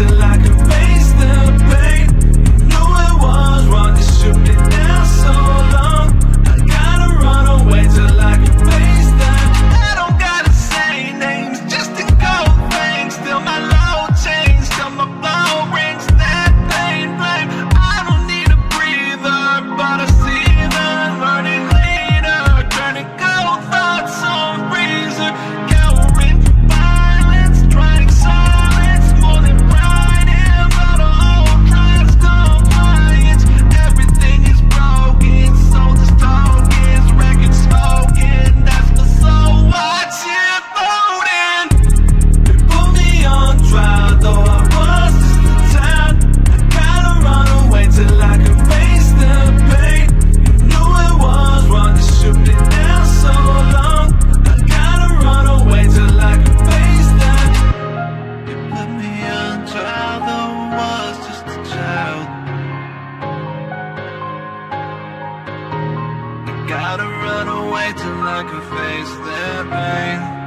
till I Try to run away till I can face their pain